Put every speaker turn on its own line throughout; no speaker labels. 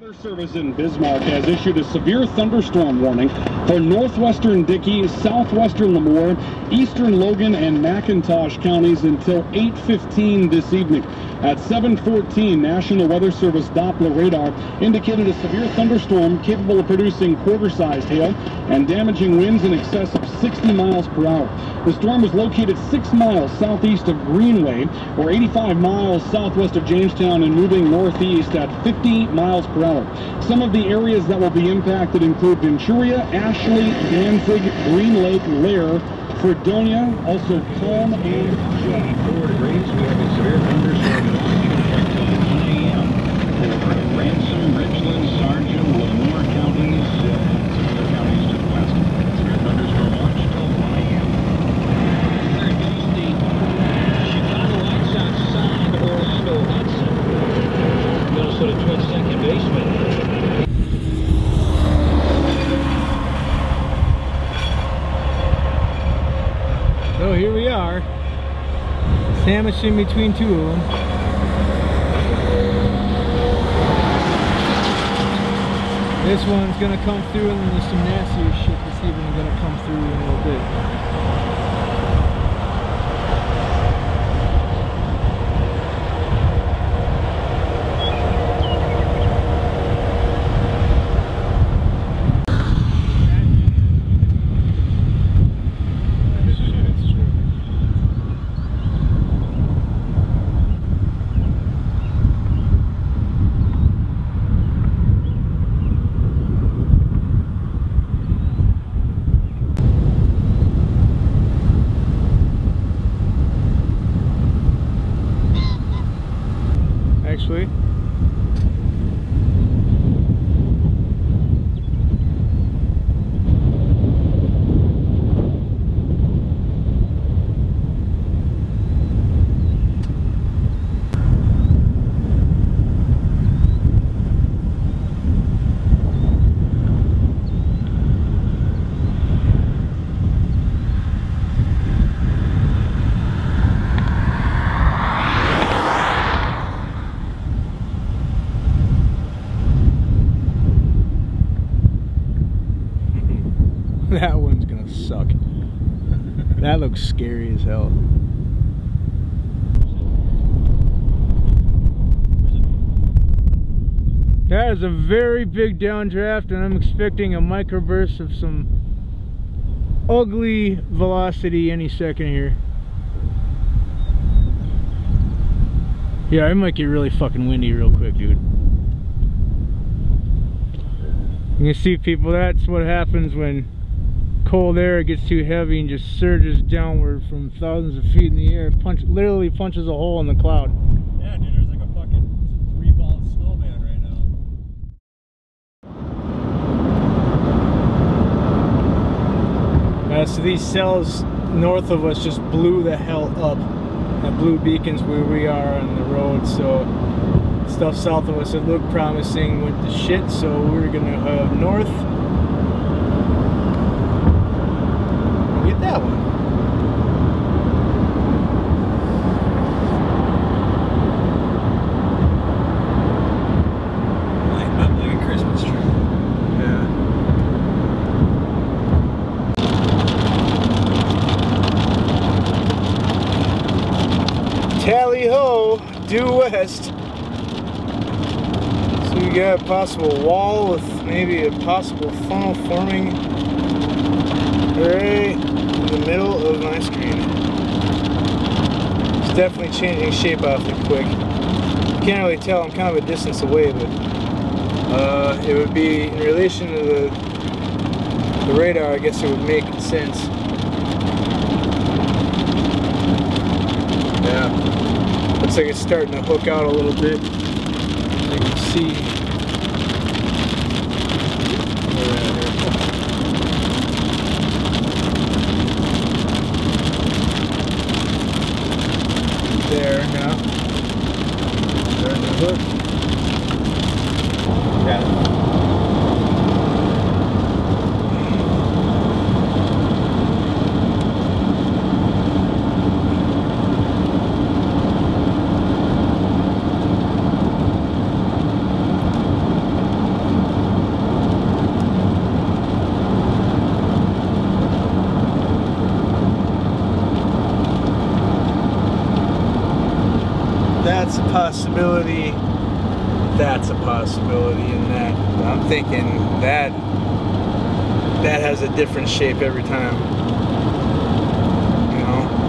Weather Service in Bismarck has issued a severe thunderstorm warning for northwestern Dickey, southwestern LaMoure, eastern Logan, and McIntosh counties until 8.15 this evening. At 7.14, National Weather Service Doppler radar indicated a severe thunderstorm capable of producing quarter-sized hail and damaging winds in excess of 60 miles per hour. The storm was located 6 miles southeast of Greenway, or 85 miles southwest of Jamestown, and moving northeast at 50 miles per hour. Some of the areas that will be impacted include Venturia, Ashley, Danzig, Green Lake, Lehr, Fredonia, also Palm, and Jay.
Degrees. We have a severe thunderstorm till 9 a.m. for Ransom, Richland, Sargent, LaMoure counties, uh, and some other counties to the west. Severe thunderstorm watch till 1 a.m. There goes the Chicago White Sox signed Orlando Hudson, Minnesota Twins second baseman.
So here we are, sandwiched in between two of them. This one's gonna come through and then there's some nastier shit that's even gonna come through in a little bit. Actually, that one's gonna suck. That looks scary as hell. That is a very big downdraft and I'm expecting a microburst of some ugly velocity any second here. Yeah, it might get really fucking windy real quick, dude. You see people, that's what happens when cold air gets too heavy and just surges downward from thousands of feet in the air. Punch, literally punches a hole in the cloud.
Yeah, dude, there's like a fucking three ball snowman right now.
Uh, so these cells north of us just blew the hell up. That blew beacons where we are on the road. So stuff south of us it looked promising with the shit. So we're gonna have north. Get that one.
Lighting up like a Christmas tree.
Yeah. Tally ho, due west. So we got a possible wall with maybe a possible funnel forming right in the middle of my screen. It's definitely changing shape awfully quick. Can't really tell, I'm kind of a distance away, but uh, it would be in relation to the, the radar, I guess it would make sense. Yeah. Looks like it's starting to hook out a little bit. You can see. There now. Starting to hook.
Yeah
a possibility. That's a possibility, and that I'm thinking that that has a different shape every time. You know.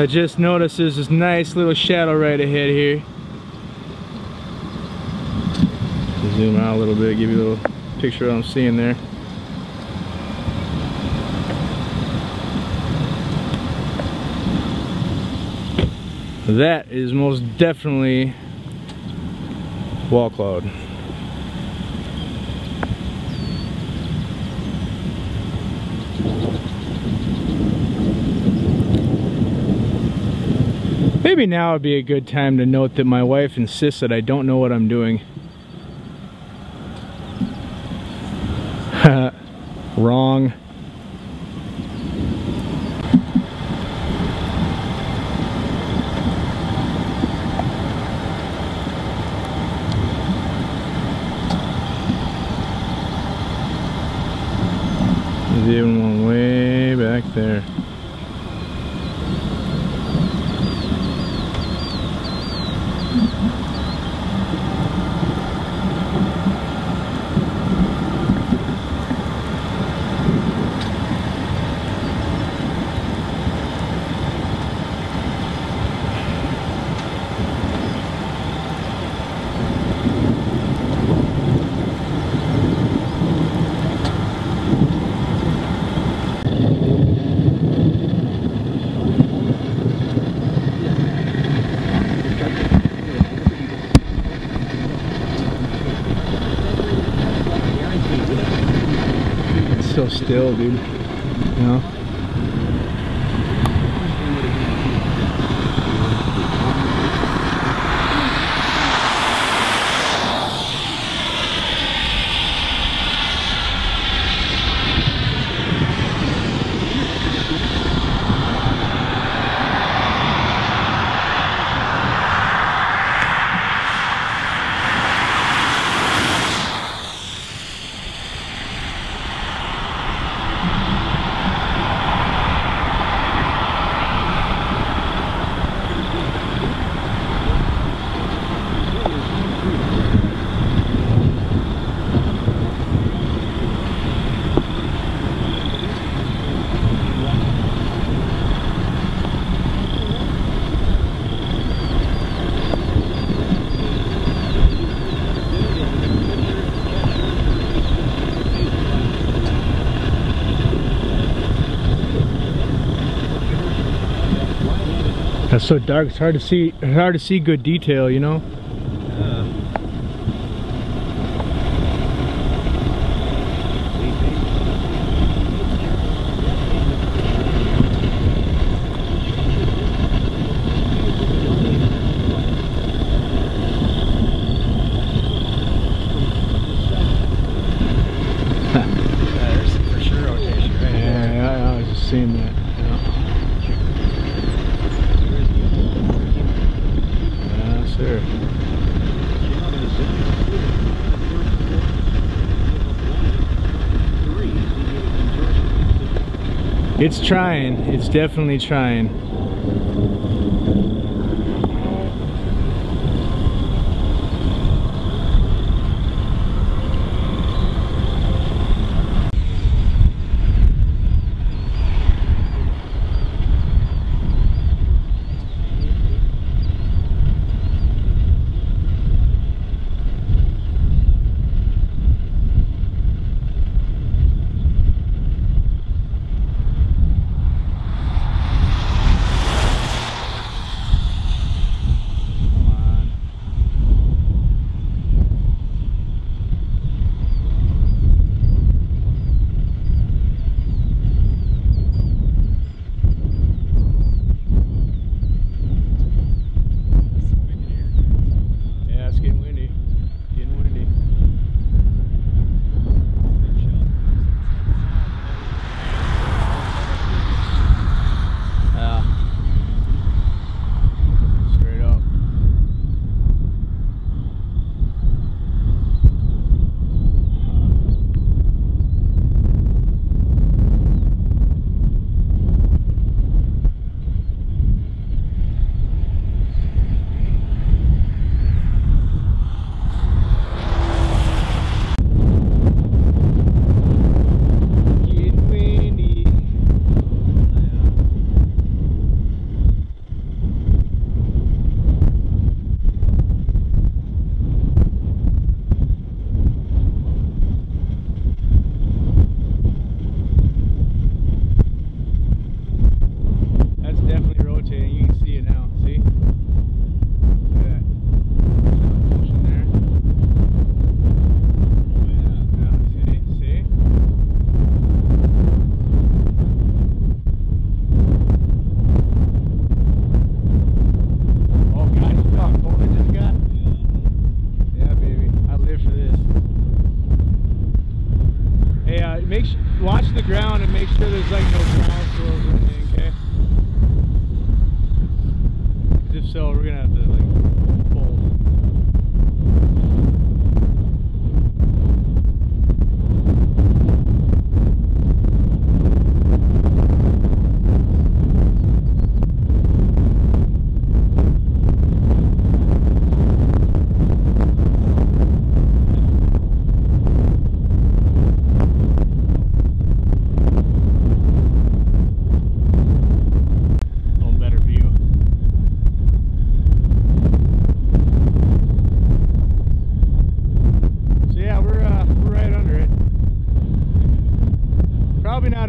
I just noticed there's this nice little shadow right ahead here. Zoom out a little bit, give you a little picture of what I'm seeing there. That is most definitely wall cloud. Maybe now would be a good time to note that my wife insists that I don't know what I'm doing. Wrong. There's even one way back there. It's so still, dude. You know? It's so dark. It's hard to see. It's hard to see good detail. You know.
there's for sure rotation right
Yeah, yeah, I was just seeing that. Yeah. Yes, sir. It's trying. It's definitely trying.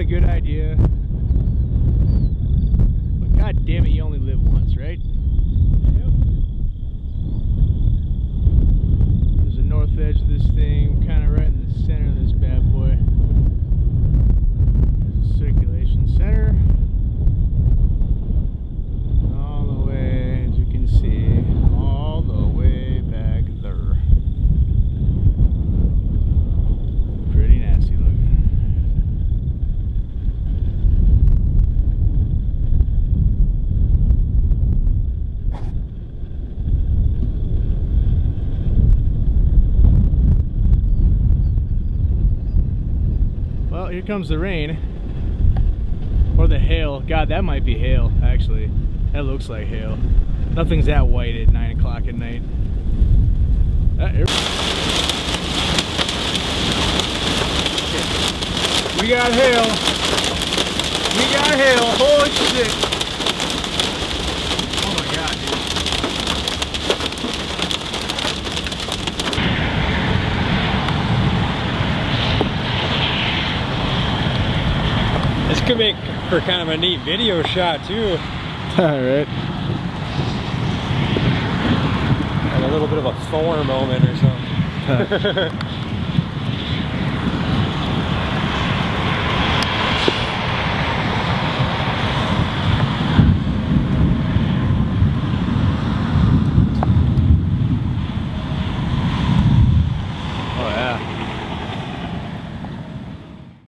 not a good idea. Here comes the rain. Or the hail. God, that might be hail, actually. That looks like hail. Nothing's that white at 9 o'clock at night. Ah, here- We got hail. We got hail. Holy shit. Oh my god, dude.
This could make for kind of a neat video shot too.
Alright.
Like a little bit of a Thor moment or something.